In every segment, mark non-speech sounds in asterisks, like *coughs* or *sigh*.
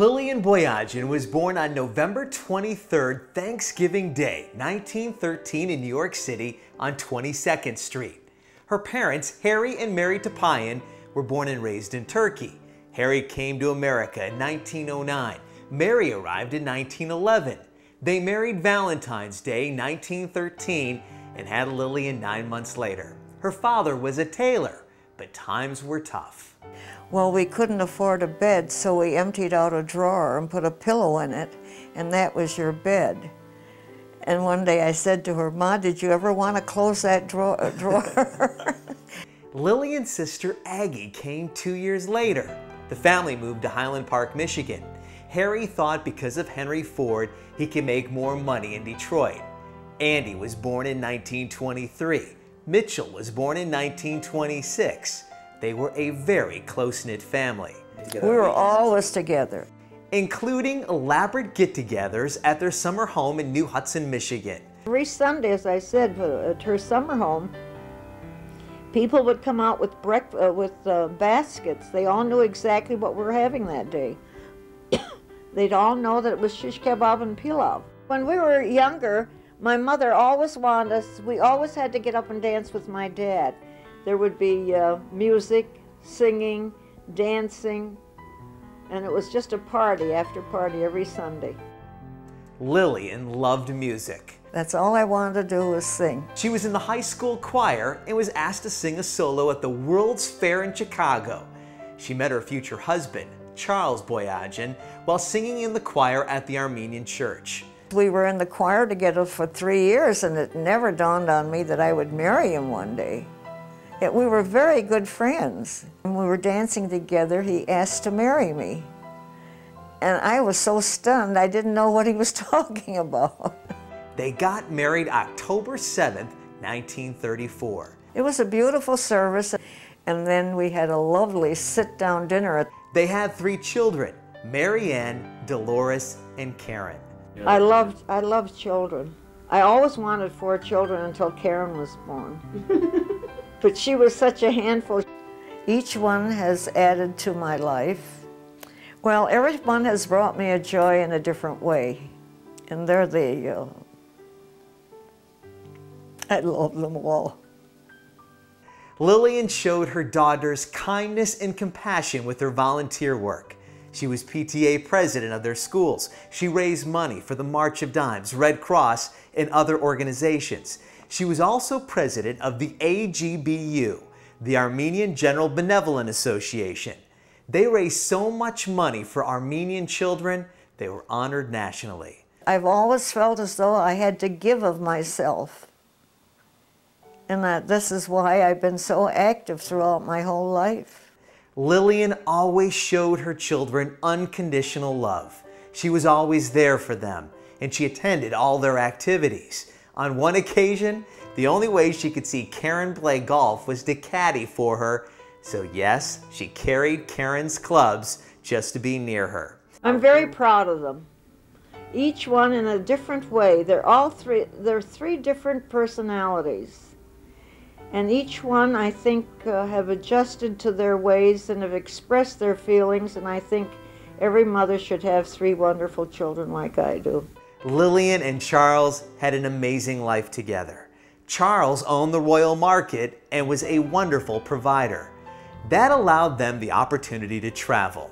Lillian Boyajian was born on November 23rd, Thanksgiving Day, 1913 in New York City on 22nd Street. Her parents, Harry and Mary Topayan, were born and raised in Turkey. Harry came to America in 1909. Mary arrived in 1911. They married Valentine's Day, 1913, and had Lillian nine months later. Her father was a tailor, but times were tough. Well, we couldn't afford a bed, so we emptied out a drawer and put a pillow in it, and that was your bed. And one day I said to her, Ma, did you ever want to close that uh, *laughs* drawer? drawer? Lillian's sister Aggie came two years later. The family moved to Highland Park, Michigan. Harry thought because of Henry Ford, he could make more money in Detroit. Andy was born in 1923. Mitchell was born in 1926. They were a very close-knit family. we were always together. Including elaborate get-togethers at their summer home in New Hudson, Michigan. Every Sunday, as I said, uh, at her summer home, people would come out with, uh, with uh, baskets. They all knew exactly what we were having that day. *coughs* They'd all know that it was shish kebab and pilav. When we were younger, my mother always wanted us, we always had to get up and dance with my dad. There would be uh, music, singing, dancing, and it was just a party after party every Sunday. Lillian loved music. That's all I wanted to do was sing. She was in the high school choir and was asked to sing a solo at the World's Fair in Chicago. She met her future husband, Charles Boyajian, while singing in the choir at the Armenian church. We were in the choir together for three years and it never dawned on me that I would marry him one day. It, we were very good friends. When we were dancing together, he asked to marry me. And I was so stunned, I didn't know what he was *laughs* talking about. They got married October 7th, 1934. It was a beautiful service, and then we had a lovely sit-down dinner. At They had three children, Marianne, Dolores, and Karen. I loved, I loved children. I always wanted four children until Karen was born. *laughs* but she was such a handful. Each one has added to my life. Well, everyone has brought me a joy in a different way. And they're the, uh, I love them all. Lillian showed her daughters kindness and compassion with her volunteer work. She was PTA president of their schools. She raised money for the March of Dimes, Red Cross, and other organizations. She was also president of the AGBU, the Armenian General Benevolent Association. They raised so much money for Armenian children, they were honored nationally. I've always felt as though I had to give of myself. And that this is why I've been so active throughout my whole life. Lillian always showed her children unconditional love. She was always there for them, and she attended all their activities. On one occasion, the only way she could see Karen play golf was to caddy for her, so yes, she carried Karen's clubs just to be near her. I'm very proud of them. Each one in a different way. They're all three, they're three different personalities. And each one, I think, uh, have adjusted to their ways and have expressed their feelings, and I think every mother should have three wonderful children like I do. Lillian and Charles had an amazing life together. Charles owned the Royal Market and was a wonderful provider. That allowed them the opportunity to travel.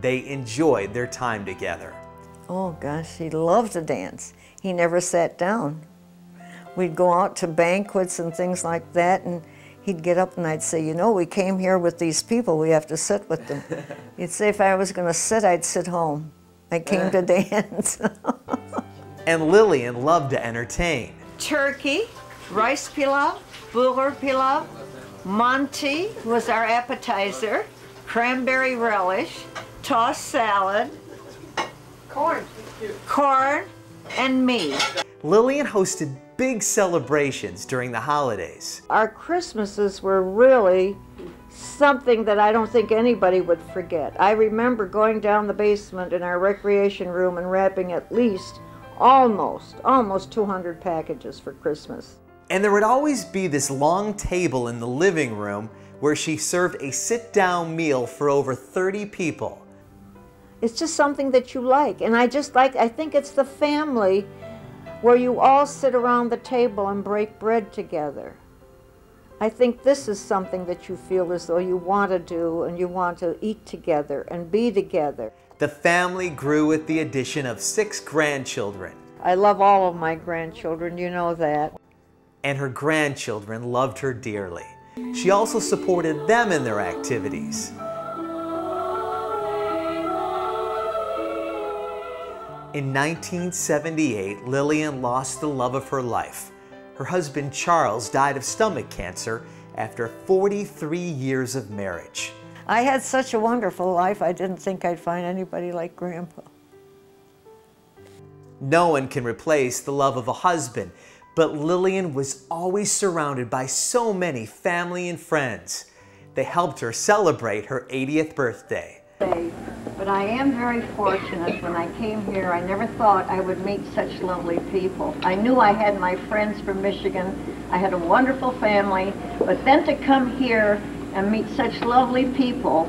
They enjoyed their time together. Oh gosh, he loved to dance. He never sat down. We'd go out to banquets and things like that and he'd get up and I'd say, you know, we came here with these people, we have to sit with them. *laughs* He'd say if I was going to sit, I'd sit home. I came to *laughs* dance. *laughs* and Lillian loved to entertain. Turkey, rice pilav, bulgur pilav, manti was our appetizer, cranberry relish, tossed salad, corn, corn, and me. Lillian hosted big celebrations during the holidays. Our Christmases were really something that I don't think anybody would forget. I remember going down the basement in our recreation room and wrapping at least almost, almost 200 packages for Christmas. And there would always be this long table in the living room where she served a sit-down meal for over 30 people. It's just something that you like. And I just like, I think it's the family where you all sit around the table and break bread together. I think this is something that you feel as though you want to do and you want to eat together and be together. The family grew with the addition of six grandchildren. I love all of my grandchildren, you know that. And her grandchildren loved her dearly. She also supported them in their activities. In 1978, Lillian lost the love of her life. Her husband Charles died of stomach cancer after 43 years of marriage. I had such a wonderful life, I didn't think I'd find anybody like Grandpa. No one can replace the love of a husband, but Lillian was always surrounded by so many family and friends. They helped her celebrate her 80th birthday. But I am very fortunate. When I came here, I never thought I would meet such lovely people. I knew I had my friends from Michigan. I had a wonderful family. But then to come here and meet such lovely people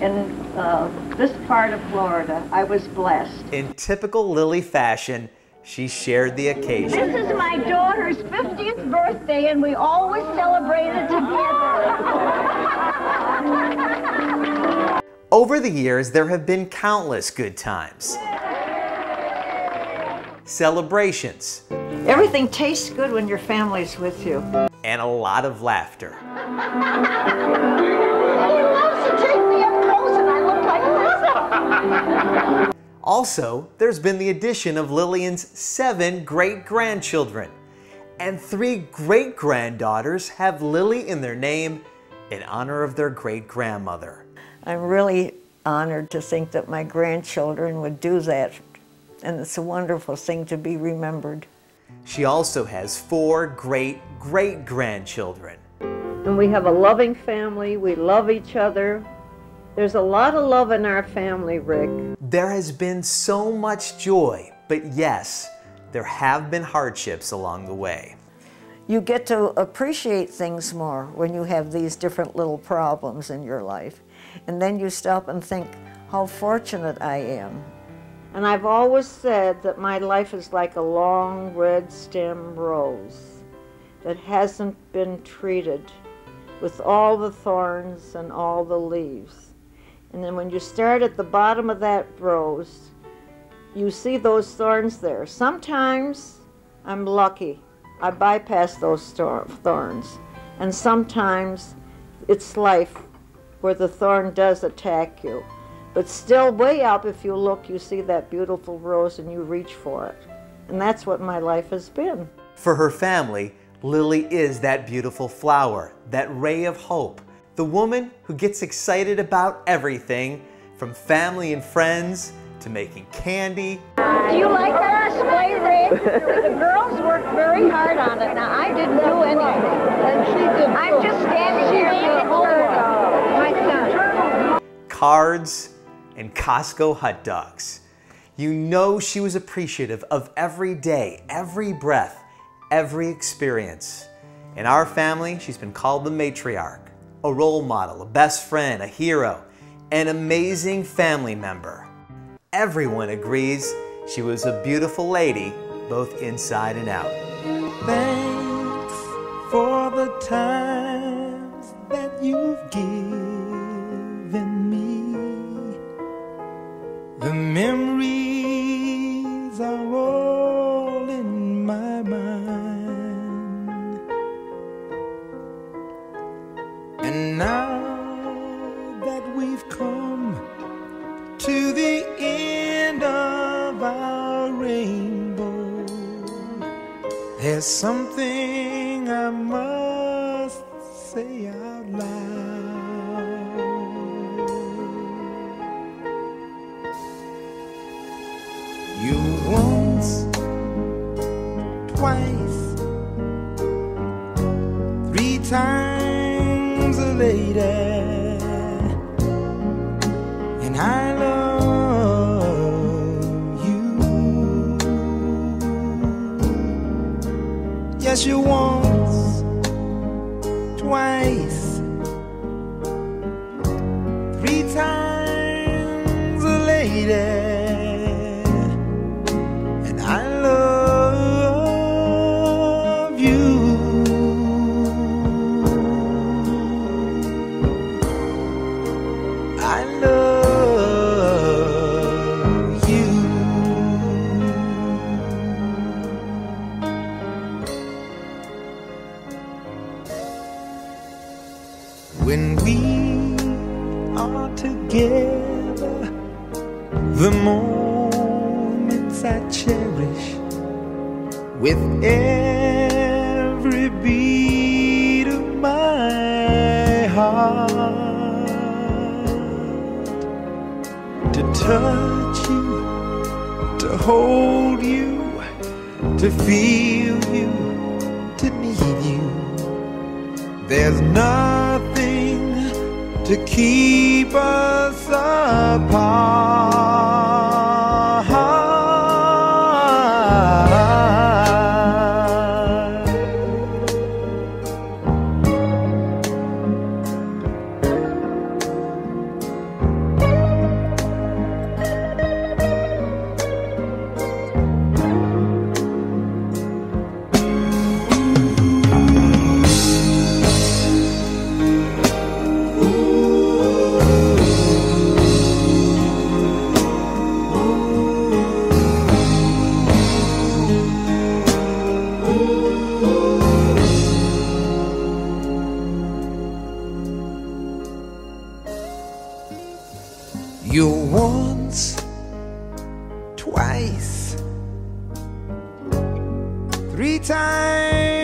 in uh, this part of Florida, I was blessed. In typical Lily fashion, she shared the occasion. This is my daughter's 50th birthday, and we always celebrated together. *laughs* Over the years, there have been countless good times. Celebrations. Everything tastes good when your family's with you. And a lot of laughter. Also, there's been the addition of Lillian's seven great grandchildren. And three great granddaughters have Lily in their name in honor of their great grandmother. I'm really honored to think that my grandchildren would do that. And it's a wonderful thing to be remembered. She also has four great great grandchildren. And we have a loving family. We love each other. There's a lot of love in our family, Rick. There has been so much joy, but yes, there have been hardships along the way. You get to appreciate things more when you have these different little problems in your life. And then you stop and think, how fortunate I am. And I've always said that my life is like a long red stem rose that hasn't been treated with all the thorns and all the leaves. And then when you start at the bottom of that rose, you see those thorns there. Sometimes I'm lucky. I bypass those thorns. And sometimes it's life where the thorn does attack you. But still, way up, if you look, you see that beautiful rose and you reach for it. And that's what my life has been. For her family, Lily is that beautiful flower, that ray of hope the woman who gets excited about everything from family and friends to making candy. Do you like our display, Rick? the girls worked very hard on it. Now, I didn't do anything. And she did. I'm just standing here being my son. Cards and Costco hot dogs. You know she was appreciative of every day, every breath, every experience. In our family, she's been called the matriarch a role model, a best friend, a hero, an amazing family member. Everyone agrees she was a beautiful lady, both inside and out. Thanks for the times that you've given there's something I must say out loud. You once, twice, three times a lady, and I Yes, you once, the moments I cherish with every beat of my heart. To touch you, to hold you, to feel you, to need you. There's nothing to keep us apart. You're once, twice, three times